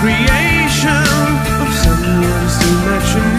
creation of someone's imagination.